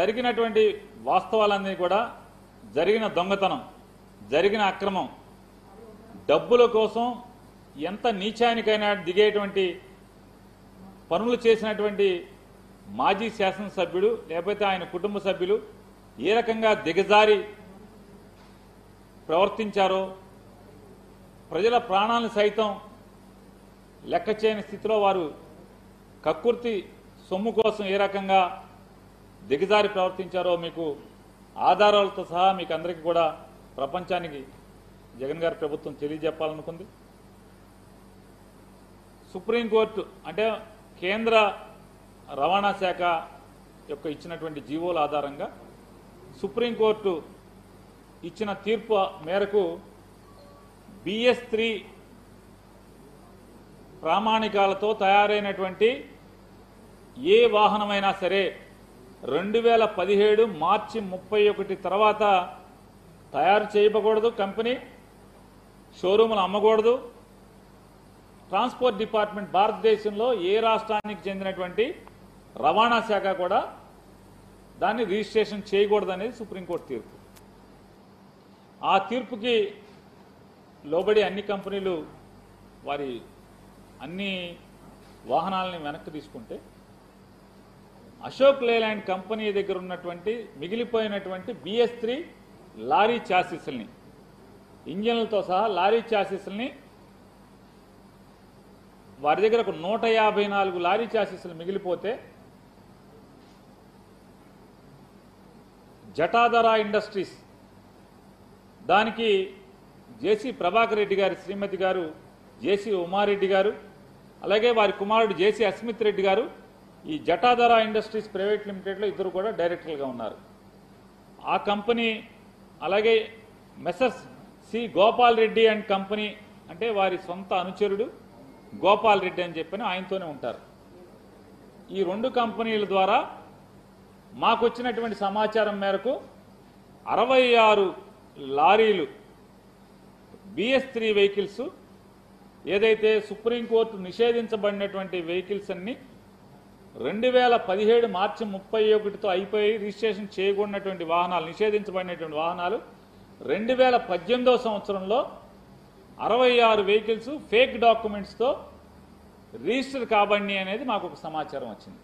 జరిగినటువంటి వాస్తవాలన్నీ కూడా జరిగిన దొంగతనం జరిగిన అక్రమం డబ్బుల కోసం ఎంత నీచానికైనా దిగేటువంటి పనులు చేసినటువంటి మాజీ శాసనసభ్యుడు లేకపోతే ఆయన కుటుంబ సభ్యులు ఏ రకంగా దిగజారి ప్రవర్తించారో ప్రజల ప్రాణాలను సైతం లెక్క చేయని స్థితిలో వారు కక్కుర్తి సొమ్ము కోసం ఏ రకంగా దిగజారి ప్రవర్తించారో మీకు ఆధారాలతో సహా మీకు అందరికీ కూడా ప్రపంచానికి జగన్ గారి ప్రభుత్వం తెలియజెప్పాలనుకుంది. సుప్రీంకోర్టు అంటే కేంద్ర రవాణా శాఖ యొక్క ఇచ్చినటువంటి జీవోల ఆధారంగా సుప్రీంకోర్టు ఇచ్చిన తీర్పు మేరకు బిఎస్ త్రీ ప్రామాణికాలతో తయారైనటువంటి ఏ వాహనమైనా సరే రెండు వేల పదిహేడు మార్చి ముప్పై ఒకటి తర్వాత తయారు చేయకూడదు కంపెనీ షోరూములు అమ్మకూడదు. ట్రాన్స్పోర్ట్ డిపార్ట్మెంట్ భారతదేశంలో ఏ రాష్ట్రానికి చెందినటువంటి రవాణా శాఖ కూడా దాన్ని రిజిస్ట్రేషన్ చేయకూడదు అనేది సుప్రీంకోర్టు తీర్పు. ఆ తీర్పుకి లోబడి అన్ని కంపెనీలు వారి అన్ని వాహనాలని వెనక్కి తీసుకుంటే అశోక్ లేలాండ్ కంపెనీ దగ్గర ఉన్నటువంటి మిగిలిపోయినటువంటి బిఎస్ త్రీ లారీ చాసిస్ని ఇంజన్లతో సహా లారీ చాసిస్ని వారి దగ్గర ఒక నూట యాభై నాలుగు లారీ ఛాసిస్లు మిగిలిపోతే జటాధరా ఇండస్ట్రీస్ దానికి జేసీ ప్రభాకర్ రెడ్డి గారి శ్రీమతి గారు జేసీ ఉమారెడ్డి గారు అలాగే వారి కుమారుడు జేసీ అస్మిత్ రెడ్డి గారు ఈ జటాధర ఇండస్ట్రీస్ ప్రైవేట్ లిమిటెడ్లో ఇద్దరు కూడా డైరెక్టర్లుగా ఉన్నారు. ఆ కంపెనీ అలాగే messrs C Gopal Reddy and company అంటే వారి సొంత అనుచరుడు గోపాల్ రెడ్డి అని చెప్పని ఆయనతోనే ఉంటారు. ఈ రెండు కంపెనీల ద్వారా మాకు వచ్చినటువంటి సమాచారం మేరకు అరవై ఆరు లారీలు బిఎస్ త్రీ వెహికల్స్ ఏదైతే సుప్రీంకోర్టు నిషేధించబడినటువంటి వెహికల్స్ అన్ని రెండు వేల పదిహేడు మార్చి ముప్పై ఒకటితో అయిపోయి రిజిస్ట్రేషన్ చేయకూడనటువంటి వాహనాలు నిషేధించబడినటువంటి వాహనాలు రెండు వేల పద్దెనిమిదవ సంవత్సరంలో అరవై ఆరు వెహికల్స్ ఫేక్ డాక్యుమెంట్స్తో రిజిస్టర్ కాబడిని అనేది మాకు ఒక సమాచారం వచ్చింది.